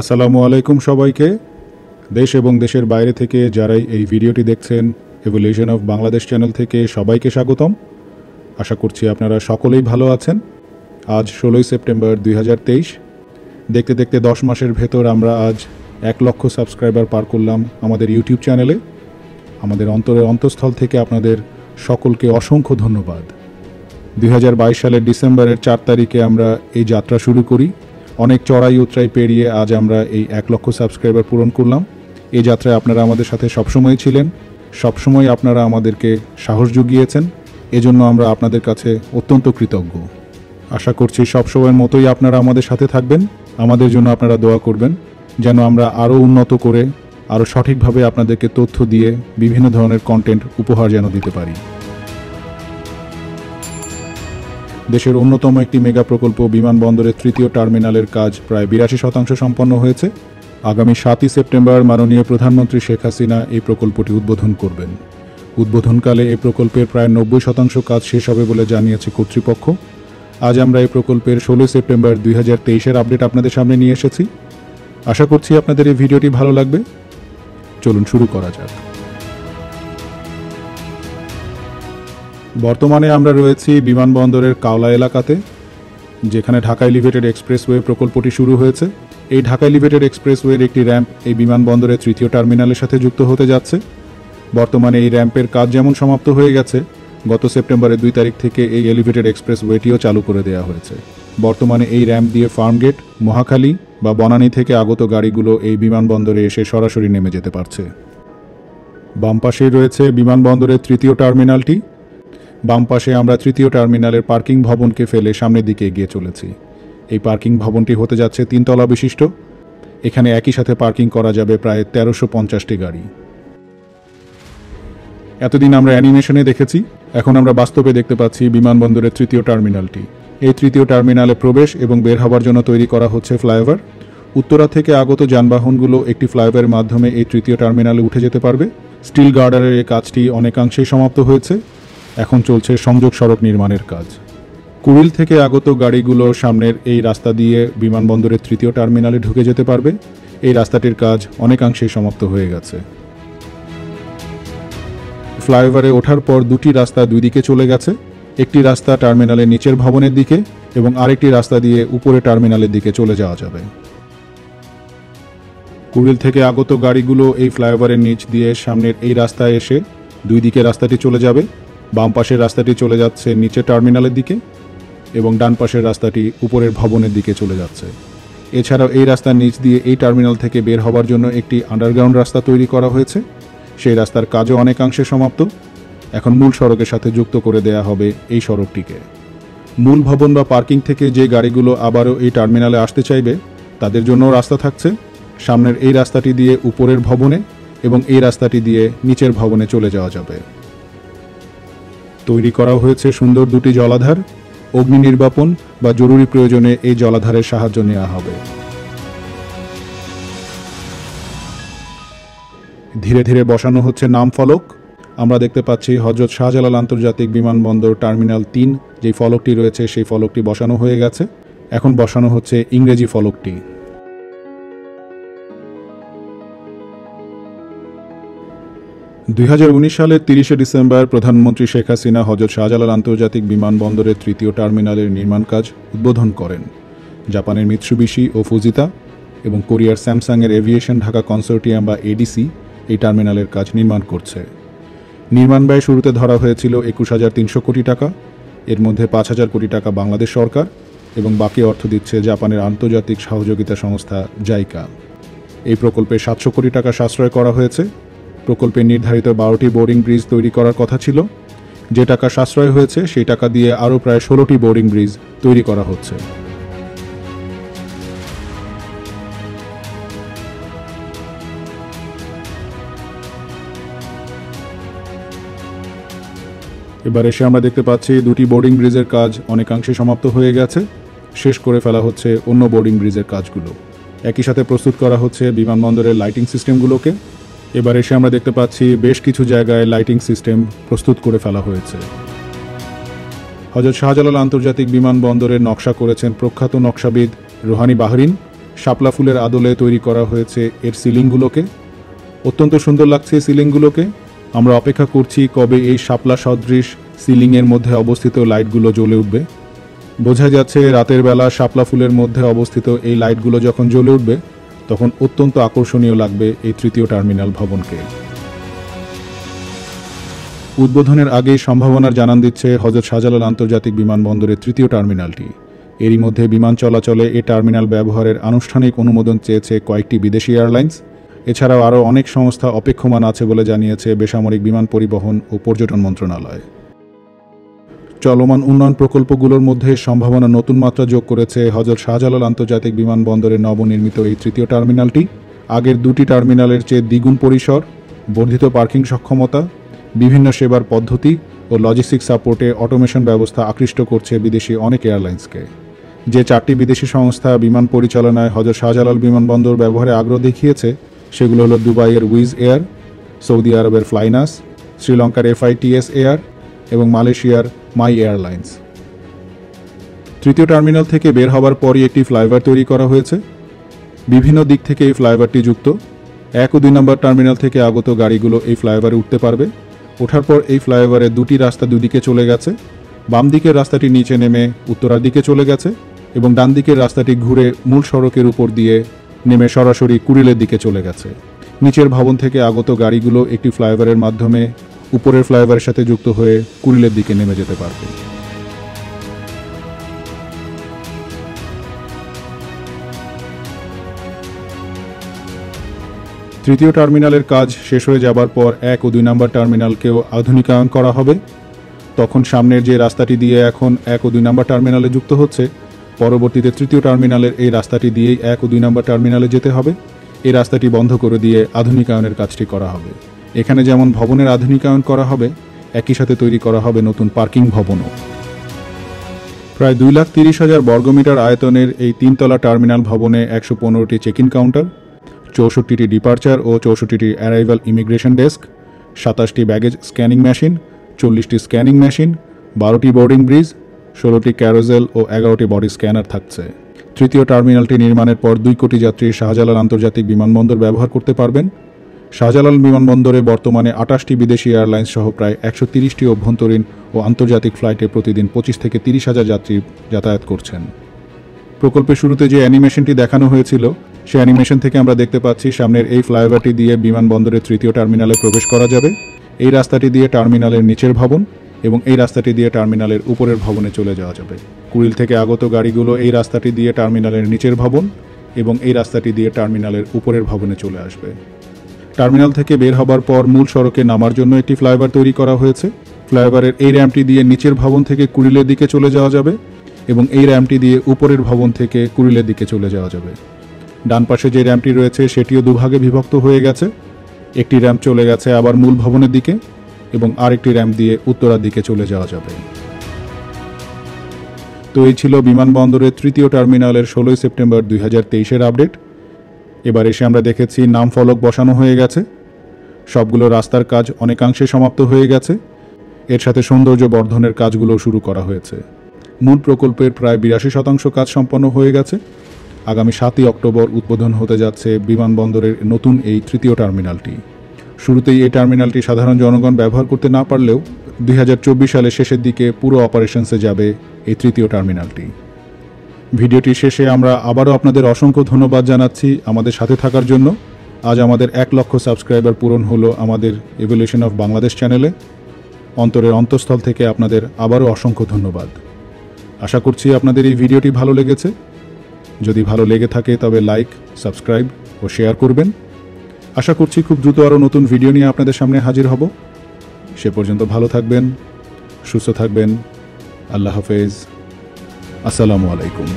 আসসালামু আলাইকুম সবাইকে। দেশ এবং দেশের বাইরে থেকে যারাই এই ভিডিওটি দেখছেন এভলিউশন অফ বাংলাদেশ চ্যানেল থেকে সবাইকে স্বাগতম। আশা করছি আপনারা সকলেই ভালো আছেন। আজ ষোলোই সেপ্টেম্বর দুই হাজার তেইশ। দেখতে দেখতে দশ মাসের ভেতর আমরা আজ এক লক্ষ সাবস্ক্রাইবার পার করলাম আমাদের ইউটিউব চ্যানেলে আমাদের অন্তরের অন্তঃস্থল থেকে আপনাদের সকলকে অসংখ্য ধন্যবাদ। দুই হাজার বাইশ সালের ডিসেম্বরের চার তারিখে আমরা এই যাত্রা শুরু করি। অনেক চড়াই উতরাই পেরিয়ে আজ আমরা এই এক লক্ষ সাবস্ক্রাইবার পূরণ করলাম। এই যাত্রায় আপনারা আমাদের সাথে সবসময় ছিলেন, সবসময় আপনারা আমাদেরকে সাহস জুগিয়েছেন, এজন্য আমরা আপনাদের কাছে অত্যন্ত কৃতজ্ঞ। আশা করছি সবসময়ের মতোই আপনারা আমাদের সাথে থাকবেন, আমাদের জন্য আপনারা দোয়া করবেন, যেন আমরা আরও উন্নত করে, আরও সঠিকভাবে আপনাদেরকে তথ্য দিয়ে বিভিন্ন ধরনের কন্টেন্ট উপহার যেন দিতে পারি। দেশের অন্যতম একটি মেগা প্রকল্প বিমানবন্দরের তৃতীয় টার্মিনালের কাজ প্রায় বিরাশি শতাংশ সম্পন্ন হয়েছে। আগামী সাতই সেপ্টেম্বর মাননীয় প্রধানমন্ত্রী শেখ হাসিনা এই প্রকল্পটি উদ্বোধন করবেন। উদ্বোধনকালে এই প্রকল্পের প্রায় নব্বই শতাংশ কাজ শেষ হবে বলে জানিয়েছে কর্তৃপক্ষ। আজ আমরা এই প্রকল্পের ষোলোই সেপ্টেম্বর দুই হাজার তেইশের আপডেট আপনাদের সামনে নিয়ে এসেছি। আশা করছি আপনাদের এই ভিডিওটি ভালো লাগবে। চলুন শুরু করা যাক। বর্তমানে আমরা রয়েছি বিমানবন্দরের কাওলা এলাকাতে, যেখানে ঢাকা এলিভেটেড এক্সপ্রেসওয়ে প্রকল্পটি শুরু হয়েছে। এই ঢাকা এলিভেটেড এক্সপ্রেসওয়ের একটি র্যাম্প এই বিমানবন্দরের তৃতীয় টার্মিনালের সাথে যুক্ত হতে যাচ্ছে। বর্তমানে এই র্যাম্পের কাজ যেমন সমাপ্ত হয়ে গেছে, গত সেপ্টেম্বরের দুই তারিখ থেকে এই এলিভেটেড এক্সপ্রেসওয়েটিও চালু করে দেওয়া হয়েছে। বর্তমানে এই র্যাম্প দিয়ে ফার্মগেট, মহাখালী বা বনানী থেকে আগত গাড়িগুলো এই বিমানবন্দরে এসে সরাসরি নেমে যেতে পারছে। বাম পাশেই রয়েছে বিমানবন্দরের তৃতীয় টার্মিনালটি। বাম পাশে আমরা তৃতীয় টার্মিনালের পার্কিং ভবনকে ফেলে সামনের দিকে এগিয়ে চলেছি। এই পার্কিং ভবনটি হতে যাচ্ছে তিনতলা বিশিষ্ট। এখানে একই সাথে পার্কিং করা যাবে প্রায় তেরোশো পঞ্চাশটি গাড়ি। এতদিন আমরা অ্যানিমেশনে দেখেছি, এখন আমরা বাস্তবে দেখতে পাচ্ছি বিমানবন্দরের তৃতীয় টার্মিনালটি। এই তৃতীয় টার্মিনালে প্রবেশ এবং বের হবার জন্য তৈরি করা হচ্ছে ফ্লাইওভার। উত্তরা থেকে আগত যানবাহনগুলো একটি ফ্লাইওভারের মাধ্যমে এই তৃতীয় টার্মিনালে উঠে যেতে পারবে। স্টিল গার্ডারের এই কাজটি অনেকাংশেই সমাপ্ত হয়েছে। এখন চলছে সংযোগ সড়ক নির্মাণের কাজ। কুড়িল থেকে আগত গাড়িগুলো সামনের এই রাস্তা দিয়ে বিমানবন্দরের তৃতীয় টার্মিনালে ঢুকে যেতে পারবে। এই রাস্তাটির কাজ অনেকাংশেই সমাপ্ত হয়ে গেছে। ফ্লাইওভারে ওঠার পর দুটি রাস্তা দুই দিকে চলে গেছে। একটি রাস্তা টার্মিনালের নিচের ভবনের দিকে এবং আরেকটি রাস্তা দিয়ে উপরে টার্মিনালের দিকে চলে যাওয়া যাবে। কুড়িল থেকে আগত গাড়িগুলো এই ফ্লাইওভারের নিচ দিয়ে সামনের এই রাস্তায় এসে দুই দিকে রাস্তাটি চলে যাবে। বাম পাশের রাস্তাটি চলে যাচ্ছে নিচে টার্মিনালের দিকে এবং ডান পাশের রাস্তাটি উপরের ভবনের দিকে চলে যাচ্ছে। এছাড়াও এই রাস্তার নিচ দিয়ে এই টার্মিনাল থেকে বের হবার জন্য একটি আন্ডারগ্রাউন্ড রাস্তা তৈরি করা হয়েছে। সেই রাস্তার কাজও অনেকাংশে সমাপ্ত। এখন মূল সড়কের সাথে যুক্ত করে দেয়া হবে এই সড়কটিকে। মূল ভবন বা পার্কিং থেকে যে গাড়িগুলো আবারও এই টার্মিনালে আসতে চাইবে, তাদের জন্য রাস্তা থাকছে। সামনের এই রাস্তাটি দিয়ে উপরের ভবনে এবং এই রাস্তাটি দিয়ে নিচের ভবনে চলে যাওয়া যাবে। তৈরি করা হয়েছে সুন্দর দুটি জলাধার। অগ্নি নির্বাপন বা জরুরি প্রয়োজনে এই জলাধারের সাহায্য নেওয়া হবে। ধীরে ধীরে বসানো হচ্ছে নাম ফলক আমরা দেখতে পাচ্ছি হজরত শাহজালাল আন্তর্জাতিক বিমানবন্দর টার্মিনাল তিন, যেই ফলকটি রয়েছে সেই ফলকটি বসানো হয়ে গেছে। এখন বসানো হচ্ছে ইংরেজি ফলকটি। দুই হাজার উনিশ সালের তিরিশে ডিসেম্বর প্রধানমন্ত্রী শেখ হাসিনা হজরত শাহজালাল আন্তর্জাতিক বিমানবন্দরের তৃতীয় টার্মিনালের নির্মাণ কাজ উদ্বোধন করেন। জাপানের মিৎসুবিশি ও ফুজিতা এবং কোরিয়ার স্যামসাংয়ের এভিয়েশন ঢাকা কনসোর্টিয়াম বা এডিসি এই টার্মিনালের কাজ নির্মাণ করছে। নির্মাণ ব্যয় শুরুতে ধরা হয়েছিল একুশ হাজার তিনশো কোটি টাকা, এর মধ্যে পাঁচ হাজার কোটি টাকা বাংলাদেশ সরকার এবং বাকি অর্থ দিচ্ছে জাপানের আন্তর্জাতিক সহযোগিতা সংস্থা জাইকা। এই প্রকল্পে সাতশো কোটি টাকা সাশ্রয় করা হয়েছে। প্রকল্পে নির্ধারিত বারোটি বোর্ডিং ব্রিজ তৈরি করার কথা ছিল। যে টাকা সাশ্রয় হয়েছে, সেই টাকা দিয়ে আরও প্রায় ষোলোটি বোর্ডিং ব্রিজ তৈরি করা হচ্ছে। এবার এসে আমরা দেখতে পাচ্ছি, দুটি বোর্ডিং ব্রিজের কাজ অনেকাংশে সমাপ্ত হয়ে গেছে। শেষ করে ফেলা হচ্ছে অন্য বোর্ডিং ব্রিজের কাজগুলো। একই সাথে প্রস্তুত করা হচ্ছে বিমানবন্দরের লাইটিং সিস্টেমগুলোকে। এবার এসে আমরা দেখতে পাচ্ছি বেশ কিছু জায়গায় লাইটিং সিস্টেম প্রস্তুত করে ফেলা হয়েছে। হজরত শাহজালাল আন্তর্জাতিক বিমানবন্দরের নকশা করেছেন প্রখ্যাত নকশাবিদ রুহানি বাহরিন। শাপলা ফুলের আদলে তৈরি করা হয়েছে এর সিলিংগুলোকে। অত্যন্ত সুন্দর লাগছে সিলিংগুলোকে। আমরা অপেক্ষা করছি কবে এই শাপলা সদৃশ সিলিংয়ের মধ্যে অবস্থিত লাইটগুলো জ্বলে উঠবে। বোঝা যাচ্ছে রাতের বেলা শাপলা ফুলের মধ্যে অবস্থিত এই লাইটগুলো যখন জ্বলে উঠবে তখন অত্যন্ত আকর্ষণীয় লাগবে এই তৃতীয় টার্মিনাল ভবনকে। উদ্বোধনের আগেই সম্ভাবনার জানান দিচ্ছে হজরত শাহজালাল আন্তর্জাতিক বিমানবন্দরের তৃতীয় টার্মিনালটি। এরই মধ্যে বিমান চলাচলে এ টার্মিনাল ব্যবহারের আনুষ্ঠানিক অনুমোদন চেয়েছে কয়েকটি বিদেশি এয়ারলাইন্স। এছাড়াও আরও অনেক সংস্থা অপেক্ষমান আছে বলে জানিয়েছে বেসামরিক বিমান পরিবহন ও পর্যটন মন্ত্রণালয়। চলমান উন্নয়ন প্রকল্পগুলোর মধ্যে সম্ভাবনা নতুন মাত্রা যোগ করেছে হজরত শাহজালাল আন্তর্জাতিক বিমানবন্দরের নবনির্মিত এই তৃতীয় টার্মিনালটি। আগের দুটি টার্মিনালের চেয়ে দ্বিগুণ পরিসর, বর্ধিত পার্কিং সক্ষমতা, বিভিন্ন সেবার পদ্ধতি ও লজিস্টিক সাপোর্টে অটোমেশন ব্যবস্থা আকৃষ্ট করছে বিদেশি অনেক এয়ারলাইন্সকে। যে চারটি বিদেশি সংস্থা বিমান পরিচালনায় হজরত শাহজালাল বিমানবন্দর ব্যবহারে আগ্রহ দেখিয়েছে, সেগুলো হলো দুবাইয়ের উইজ এয়ার, সৌদি আরবের ফ্লাইনাস, শ্রীলঙ্কার এফআইটিএস এয়ার এবং মালয়েশিয়ার মাই এয়ারলাইন্স। তৃতীয় টার্মিনাল থেকে বের হবার পরই একটি ফ্লাইওভার তৈরি করা হয়েছে। বিভিন্ন দিক থেকে এই ফ্লাইওভারটি যুক্ত। এক ও দুই নম্বর টার্মিনাল থেকে আগত গাড়িগুলো এই ফ্লাইওভারে উঠতে পারবে। ওঠার পর এই ফ্লাইওভারে দুটি রাস্তা দুদিকে চলে গেছে। বাম দিকের রাস্তাটি নিচে নেমে উত্তরার দিকে চলে গেছে এবং ডান দিকের রাস্তাটি ঘুরে মূল সড়কের উপর দিয়ে নেমে সরাসরি কুড়িলের দিকে চলে গেছে। নিচের ভবন থেকে আগত গাড়িগুলো একটি ফ্লাইওভারের মাধ্যমে উপরের ফ্লাইওভারের সাথে যুক্ত হয়ে কুড়িলের দিকে নেমে যেতে পারবে। তৃতীয় টার্মিনালের কাজ শেষ হয়ে যাবার পর এক ও দুই নম্বর টার্মিনালকেও আধুনিকায়ন করা হবে। তখন সামনের যে রাস্তাটি দিয়ে এখন এক ও দুই নম্বর টার্মিনালে যুক্ত হচ্ছে, পরবর্তীতে তৃতীয় টার্মিনালের এই রাস্তাটি দিয়েই এক ও দুই নম্বর টার্মিনালে যেতে হবে। এই রাস্তাটি বন্ধ করে দিয়ে আধুনিকায়নের কাজটি করা হবে। এখানে যেমন ভবনের আধুনিকায়ন করা হবে, একই সাথে তৈরি করা হবে নতুন পার্কিং ভবনও। প্রায় দুই লাখ তিরিশ হাজার বর্গমিটার আয়তনের এই তিনতলা টার্মিনাল ভবনে একশো পনেরোটি চেক ইন কাউন্টার, চৌষট্টিটি ডিপার্চার ও চৌষট্টিটি অ্যারাইভাল ইমিগ্রেশন ডেস্ক, সাতাশটি ব্যাগেজ স্ক্যানিং মেশিন, চল্লিশটি স্ক্যানিং মেশিন, বারোটি বোর্ডিং ব্রিজ, ষোলোটি ক্যারোজেল ও এগারোটি বডি স্ক্যানার থাকছে। তৃতীয় টার্মিনালটি নির্মাণের পর দুই কোটি যাত্রী শাহজালাল আন্তর্জাতিক বিমানবন্দর ব্যবহার করতে পারবেন। শাহজালাল বিমানবন্দরে বর্তমানে আটাশটি বিদেশি এয়ারলাইন্স সহ প্রায় একশো তিরিশটি অভ্যন্তরীণ ও আন্তর্জাতিক ফ্লাইটে প্রতিদিন পঁচিশ থেকে তিরিশ হাজার যাত্রী যাতায়াত করছেন। প্রকল্পের শুরুতে যে অ্যানিমেশনটি দেখানো হয়েছিল সেই অ্যানিমেশন থেকে আমরা দেখতে পাচ্ছি সামনের এই ফ্লাইওভারটি দিয়ে বিমানবন্দরের তৃতীয় টার্মিনালে প্রবেশ করা যাবে। এই রাস্তাটি দিয়ে টার্মিনালের নিচের ভবন এবং এই রাস্তাটি দিয়ে টার্মিনালের উপরের ভবনে চলে যাওয়া যাবে। কুড়িল থেকে আগত গাড়িগুলো এই রাস্তাটি দিয়ে টার্মিনালের নিচের ভবন এবং এই রাস্তাটি দিয়ে টার্মিনালের উপরের ভবনে চলে আসবে। টার্মিনাল থেকে বের হবার পর মূল সড়কে নামার জন্য একটি ফ্লাইওভার তৈরি করা হয়েছে। ফ্লাইওভারের এই র্যাম্পটি দিয়ে নিচের ভবন থেকে কুড়িলের দিকে চলে যাওয়া যাবে এবং এই র্যাম্পটি দিয়ে উপরের ভবন থেকে কুড়িলের দিকে চলে যাওয়া যাবে। ডান পাশে যে র্যাম্পটি রয়েছে, সেটিও দুভাগে বিভক্ত হয়ে গেছে। একটি র্যাম্প চলে গেছে আবার মূল ভবনের দিকে এবং আরেকটি র্যাম্প দিয়ে উত্তরার দিকে চলে যাওয়া যাবে। তো এই ছিল বিমানবন্দরের তৃতীয় টার্মিনালের ষোলোই সেপ্টেম্বর দুই আপডেট। এবার এসে আমরা দেখেছি নাম ফলক বসানো হয়ে গেছে। সবগুলো রাস্তার কাজ অনেকাংশে সমাপ্ত হয়ে গেছে। এর সাথে সৌন্দর্য বর্ধনের কাজগুলো শুরু করা হয়েছে। মূল প্রকল্পের প্রায় বিরাশি শতাংশ কাজ সম্পন্ন হয়ে গেছে। আগামী সাতই অক্টোবর উদ্বোধন হতে যাচ্ছে বিমানবন্দরের নতুন এই তৃতীয় টার্মিনালটি। শুরুতেই এই টার্মিনালটি সাধারণ জনগণ ব্যবহার করতে না পারলেও দুই হাজার চব্বিশ সালের শেষের দিকে পুরো অপারেশনসে যাবে এই তৃতীয় টার্মিনালটি। ভিডিওটি শেষে আমরা আবারও আপনাদের অসংখ্য ধন্যবাদ জানাচ্ছি আমাদের সাথে থাকার জন্য। আজ আমাদের এক লক্ষ সাবস্ক্রাইবার পূরণ হলো আমাদের এভলিউশন অফ বাংলাদেশ চ্যানেলে অন্তরের অন্তঃস্থল থেকে আপনাদের আবারও অসংখ্য ধন্যবাদ। আশা করছি আপনাদের এই ভিডিওটি ভালো লেগেছে। যদি ভালো লেগে থাকে তবে লাইক সাবস্ক্রাইব ও শেয়ার করবেন। আশা করছি খুব দ্রুত আরও নতুন ভিডিও নিয়ে আপনাদের সামনে হাজির হব। সে পর্যন্ত ভালো থাকবেন, সুস্থ থাকবেন। আল্লাহ হাফেজ। আসসালামু আলাইকুম